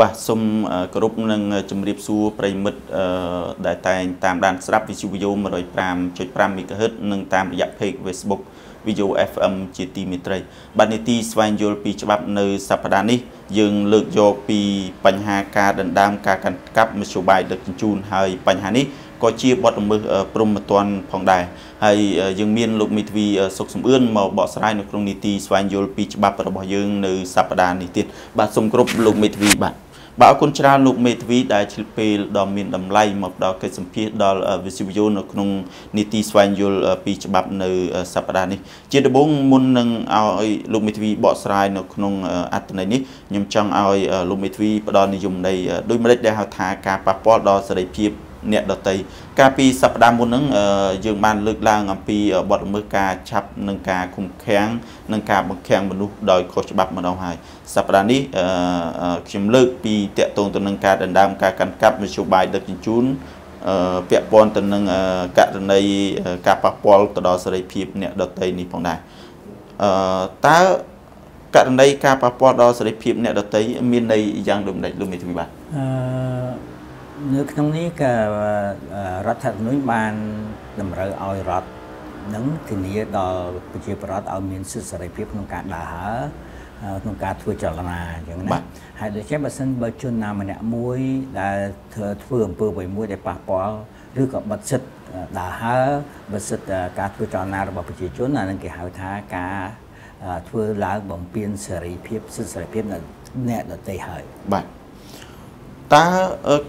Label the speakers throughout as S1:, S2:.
S1: បាទសូមគោរពនឹងជម្រាបសួរប្រិមិត្តដែលតែងតាមដានស្ដាប់វិទ្យុវិទ្យុ105.5 MHz និងតាមរយៈ page Facebook Video FM ជាទីមេត្រី បាទនីតិស្វែងយល់ពីច្បាប់នៅសប្តាហ៍នេះយើងលើកយកពីបញ្ហាការដណ្ដើមការកាន់កាប់មធ្យោបាយដឹកជញ្ជូនហើយបញ្ហានេះ ក៏ជាបទល្មើសព្រហ្មទណ្ឌផងដែរហើយយើងមានលោកមេធាវីសុកសំអឿនមកបកស្រាយនៅក្នុងនីតិស្វែងយល់ពីច្បាប់របស់យើងនៅសប្តាហ៍នេះទៀតបាទសូមគោរពលោកមេធាវីបាទបាទអរគុណច្រើនលោកមេធាវីដែលឆ្លៀតពេលដ៏មានតម្លៃមកដល់កិច្ចសម្ភាសដល់វិទ្យុយោនៅក្នុងនីតិស្វែងយល់ពីច្បាប់នៅសប្តាហ៍នេះជាដំបូងមុននឹងឲ្យលោកមេធាវីបកស្រាយនៅក្នុងអត្ថន័យនេះខ្ញុំចង់ឲ្យលោកមេធាវីផ្ដល់និយមន័យដោយម្ដេចដែលហៅថាការប៉ះពាល់ដល់សេរីភាព អ្នកដតីកាលពីសប្តាហ៍មុនហ្នឹងយើងបានលើកឡើងអំពីបទល្មើសការឆាប់និងការឃុំឃាំងនិងការបង្ខាំងមនុស្សដោយខុសច្បាប់ម្ដងហើយសប្តាហ៍នេះខ្ញុំលើកពីតកតងទៅនឹងការដណ្ដើមការកាន់កាប់មធ្យោបាយដឹកជញ្ជូនពាក់ព័ន្ធទៅនឹងករណីការប៉ះពាល់ទៅដល់សេរីភាពអ្នកដតីនេះផងដែរអឺតើករណីការប៉ះពាល់ដល់សេរីភាពអ្នកដតីមានន័យយ៉ាងដូចម្ដេចលោកមេធាវីបាទអឺ
S2: នៅក្នុងនេះក៏រដ្ឋធម្មនុញ្ញបានតម្រូវឲ្យរដ្ឋនឹងធានាដល់ប្រជាពលរដ្ឋឲ្យមានសិទ្ធិសេរីភាពក្នុងការដើរហើរក្នុងការធ្វើចលនាអញ្ចឹងណាហើយដូច្នេះបើសិនបើជនណាម្នាក់មួយដែលធ្វើធ្វើអំពើអ្វីមួយដែលប៉ះពាល់ឬក៏បិទសិទ្ធដើរហើរបិទសិទ្ធការធ្វើចលនារបស់ប្រជាជនអានឹងគេហៅថាការធ្វើឡើងបំពេញសេរីភាពសិទ្ធិសេរីភាពអ្នកដទៃហើយ
S1: បាទ តើ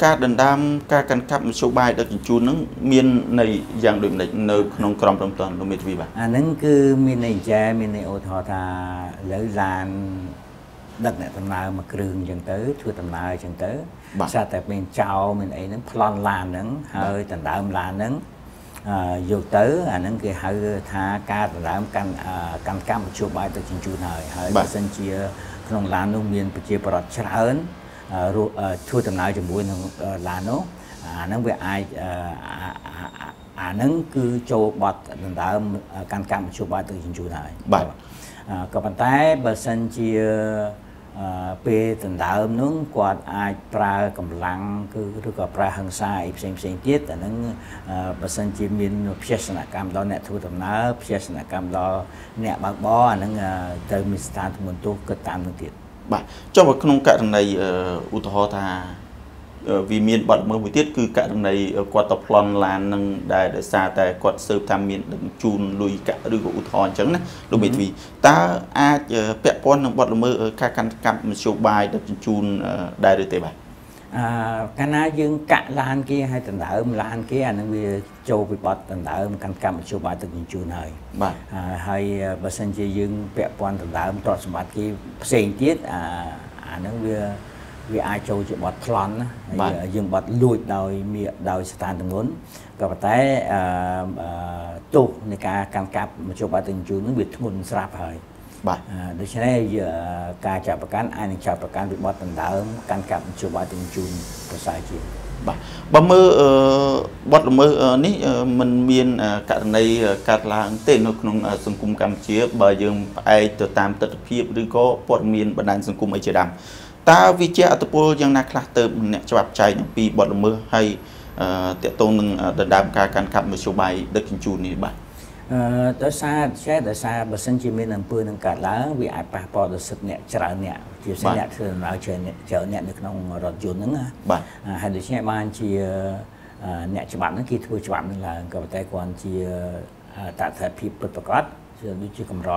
S1: ការដណ្ដើមការកាន់កាប់មធ្យោបាយដឹកជញ្ជូនហ្នឹងមានន័យយ៉ាងដូចម្ដេចនៅក្នុងក្រមព្រំប្រទានលោកមេធាវីបាទ
S2: អាហ្នឹងគឺមានន័យចែមានន័យអូថថាលើឡានដឹកអ្នកដំណើរមួយគ្រឿងអញ្ចឹងទៅធ្វើដំណើរអញ្ចឹងទៅស្រាប់តែមានចោលមានអីហ្នឹងប្លន់ឡានហ្នឹងហើយដណ្ដើមឡានហ្នឹងយកទៅអាហ្នឹងគេហៅថាការដណ្ដើមកាន់កាន់កម្មមធ្យោបាយដឹកជញ្ជូនហើយហើយបើសិនជាក្នុងឡាននោះមានប្រជាពលរដ្ឋច្រើន ធ្វើដំណើរជាមួយនឹងឡាននោះអាហ្នឹងវាអាចអាហ្នឹងគឺចូលបត់ដណ្ដើមកម្មកម្មជួបបាយទៅជញ្ជូនហើយ
S1: បាទ
S2: ក៏ប៉ុន្តែបើសិនជាពេលដណ្ដើមនោះគាត់អាចប្រើកម្លាំងគឺឬក៏ប្រើហិង្សាអីផ្សេងផ្សេងទៀតអាហ្នឹងបើសិនជាមានភេសនកម្មដល់អ្នកធ្វើដំណើរភេសនកម្មដល់អ្នកបើកបរអាហ្នឹងត្រូវមានស្ថានទម្ងន់ទោសគិតតាមនោះទៀត
S1: បាទចុះក្នុងករណីឧទាហរណ៍ថាវាមានបាត់មើលមួយទៀតគឺករណីគាត់ទៅប្លន់ឡាននឹងដែលដោយសារតែគាត់ស៊ើបថាមានដឹកជូនលុយកាក់ឬក៏ឧទាហរណ៍អញ្ចឹងណាលោកមេធាវីតើអាចពាក់ព័ន្ធនឹងបាត់ល្មើសការកាន់កាប់មធ្យោបាយដឹកជញ្ជូនដែរឬទេបាទ
S2: អឺកាលណាយើងកាក់ឡានគេឲ្យដណ្ដើមឡានគេអានឹងវាចូលពីបត់ដណ្ដើមកាន់កម្មវិធីបាយទឹកជញ្ជូនហើយ
S1: បាទ
S2: ហើយបើសិនជាយើងពាក់ព័ន្ធដណ្ដើមទ្រព្យសម្បត្តិគេផ្សេងទៀតអាអានឹងវាវាអាចចូលជាបត់ប្លន់ណាយើងបត់លួចដោយមានដោយស្ថានទម្ងន់ក៏ប៉ុន្តែអឺទោសនៃការកាន់កាប់មជ្ឈបាយទឹកជញ្ជូននឹងវាធ្ងន់ស្រាប់ហើយ
S1: បាទ
S2: ដូច្នេះការចាប់ប្រកាន់អាចនឹងចាប់ប្រកាន់ពីបទដណ្ដើមកាន់កាប់ជួបបាយទាំងជូនប្រសើរជាង
S1: បាទបើមើលបទល្មើសនេះมันមានករណីកាត់ឡើងទេនៅក្នុងសង្គមកម្ពុជា បើយើងផ្អែកទៅតាមទស្សនវិជ្ជាឬក៏ព័ត៌មានបណ្ដាញសង្គមអីជាដើមតើវាជាអត្តពលយ៉ាងណាខ្លះទៅអ្នកច្បាប់ចែកអំពីបទល្មើសហើយតកតងនឹងដណ្ដើមការកាន់កាប់មធ្យោបាយដឹកជញ្ជូននេះបាទ
S2: អឺ ដោយសារចេះដោយសារបើសិនជាមានអំពើនឹងកើតឡើងវាអាចប៉ះពាល់ដល់សិទ្ធិអ្នកច្រើនអ្នកជាពិសេសអ្នកធ្វើដំណើរច្រើនអ្នកច្រើនអ្នកនៅក្នុងរថយន្តហ្នឹងណា
S1: បាទ
S2: ហើយដូច្នេះបានជាអ្នកច្បាប់ហ្នឹងគេធ្វើច្បាប់ហ្នឹងឡើងក៏ប៉ុន្តែគាត់ជាតថភាពពិតប្រាកដដូចជាកម្រ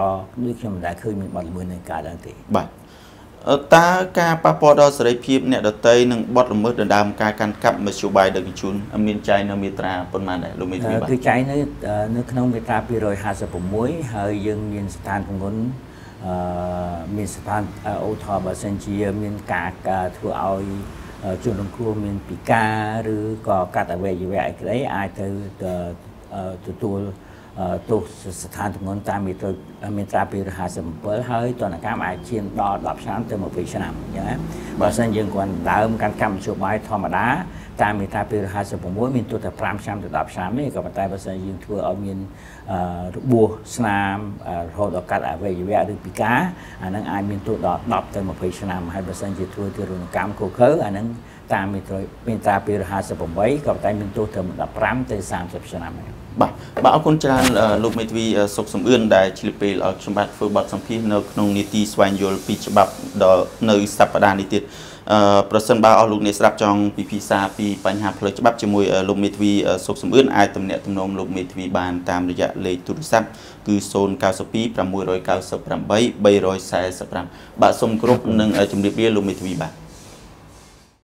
S2: ដូចខ្ញុំមិនដែលឃើញមានបទល្មើសនឹងកើតឡើងទេ
S1: បាទ តើការប៉ះពាល់ដល់សេរីភាពអ្នកដតីនិងបទល្មើសដណ្ដើមការកាន់កាប់មធ្យោបាយដឹកជញ្ជូនមានចែងនៅមាត្រាប៉ុន្មានដែរលោកមេធាវីបាទ
S2: គឺចែងនៅនៅក្នុងមាត្រា256ហើយយើងមានស្ថានទម្ងន់អឺមានស្ថានអូថបើសិនជាមានការធ្វើឲ្យជនរងគ្រោះមានពិការឬក៏កាត់អវយវៈអីក្តីអាចទៅទទួល ទោសស្ថានទម្ងន់តាមមាត្រាមាត្រា257ហើយទណ្ឌកម្មអាចឈានដល់10ឆ្នាំទៅ20ឆ្នាំអញ្ចឹងណាបើសិនយើងគាត់ដើមកាន់កម្មនយោបាយធម្មតាតាមមេតា256មានទោសតែ5ឆ្នាំទៅ10ឆ្នាំទេក៏ប៉ុន្តែបើសិនយើងធ្វើឲ្យមានរបួសស្នាមរហូតដល់កាត់អវយវៈឬពិការអានឹងអាចមានទោសដល់10ទៅ20ឆ្នាំហើយបើសិនជាធ្វើទារុណកម្មខុសខើអានឹង តាមមេត្រាមេតា258ក៏តែមានទោសត្រឹម15ទៅ30ឆ្នាំ
S1: ដែរបាទបាទអរគុណច្រើនលោកមេធាវីសុកសំអឿនដែលឆ្លៀតពេលឲ្យខ្ញុំបាទធ្វើបទសម្ភាសន៍នៅក្នុងនីតិស្វែងយល់ពីច្បាប់ដល់នៅសប្តាហ៍នេះទៀតអឺប្រសិនបើអស់លោកអ្នកស្ដាប់ចង់ពិភាក្សាពីបញ្ហាផ្លូវច្បាប់ជាមួយលោកមេធាវីសុកសំអឿនអាចទំនាក់ទំនងលោកមេធាវីបានតាមរយៈលេខទូរស័ព្ទគឺ092 698 345បាទសូមគោរពនិងជម្រាបលាលោកមេធាវីបាទ